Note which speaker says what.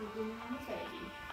Speaker 1: She's being baby.